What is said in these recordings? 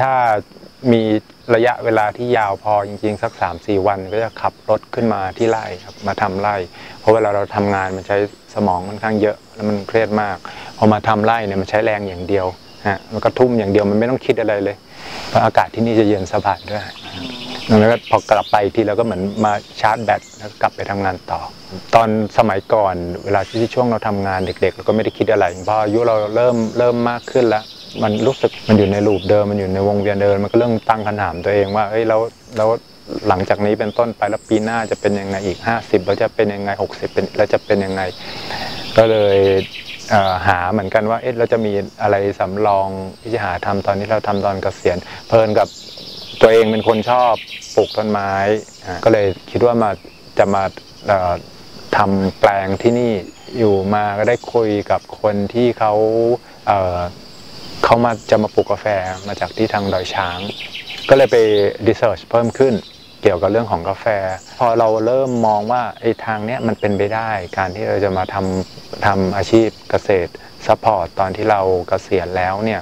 ถ้ามีระยะเวลาที่ยาวพอจริงๆ สัก 3-4 วัน ก็จะขับรถขึ้นมาที่ไร่ครับมาทำไร่ เพราะเวลาเราทำงานมันใช้สมองค่อนข้างเยอะแล้วมันเครียดมากพอมาทำไร่เนี่ยมันใช้แรงอย่างเดียวฮะมันก็ทุ่มอย่างเดียวมันไม่ต้องคิดอะไรเลยเพราะอากาศที่นี่จะเย็นสบายด้วยแล้วก็พอกลับไปทีเราก็เหมือนมาชาร์จแบตแล้วก็กลับไปทำงานต่อ ตอนสมัยก่อนเวลาที่ช่วงเราทำงานเด็ก ๆ เราก็ไม่ได้คิดอะไรพออายุเราเริ่มเริ่มมากขึ้นแล้ว มันรู้สึกมันอยู่ในลูปเดิมมันอยู่ในวงเวียนเดิมมันก็เริ่มตั้งคำถามตัวเองว่าเอ้ยแล้วแล้วหลังจากนี้เป็นต้นไปแล้วปีหน้าจะเป็นยังไงอีก 50แล้วจะเป็นยังไง 60เป็นแล้วจะเป็นยังไง ก็เลยหาเหมือนกันว่าเอ๊ะเราจะมีอะไรสำรองที่จะหาทำตอนนี้เราทำตอนเกษียณเพลินกับตัวเองเป็นคนชอบปลูกต้นไม้ ก็เลยคิดว่ามาจะมาทำแปลงที่นี่อยู่มาก็ได้คุยกับคนที่เขาเขามาจะมาปลูกกาแฟมาจากที่ทางดอยช้าง ก็เลยไป research เพิ่มขึ้นเกี่ยวกับเรื่องของกาแฟ พอเราเริ่มมองว่าไอ้ทางเนี้ยมันเป็นไปได้ การที่เราจะมาทำทำอาชีพเกษตร support ตอนที่เราเกษียณแล้วเนี่ย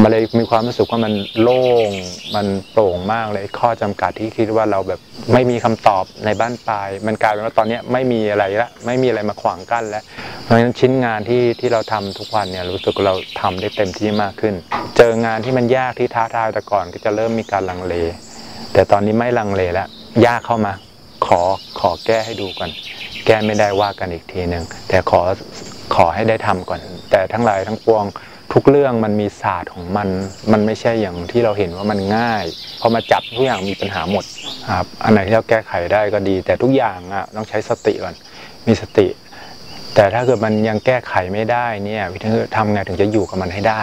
มันเลยมีความรู้สึกว่ามันโล่ง มันโปร่งมากเลยข้อจำกัดที่คิดว่าเราแบบไม่มีคำตอบในบ้านปลาย มันกลายเป็นว่าตอนเนี้ยไม่มีอะไรละ ไม่มีอะไรมาขวางกั้นแล้ว เพราะฉะนั้นชิ้นงานที่ที่เราทำทุกวันเนี่ยรู้สึกเราทำได้เต็มที่มากขึ้น เจองานที่มันยากที่ท้าทายแต่ก่อนก็จะเริ่มมีการลังเล แต่ตอนนี้ไม่ลังเลแล้วยากเข้ามา ขอขอแก้ให้ดูก่อน แก้ไม่ได้ว่ากันอีกทีหนึ่งแต่ขอขอให้ได้ทำก่อน แต่ทั้งหลายทั้งปวงทุกเรื่องมันมีศาสตร์ของมัน มันไม่ใช่อย่างที่เราเห็นว่ามันง่าย พอมาจับทุกอย่างมีปัญหาหมดครับ อันไหนที่เราแก้ไขได้ก็ดี แต่ทุกอย่างอะต้องใช้สติก่อน มีสติ แต่ถ้าเกิดมันยังแก้ไขไม่ได้เนี่ยวิธีทำไงถึงจะอยู่กับมันให้ได้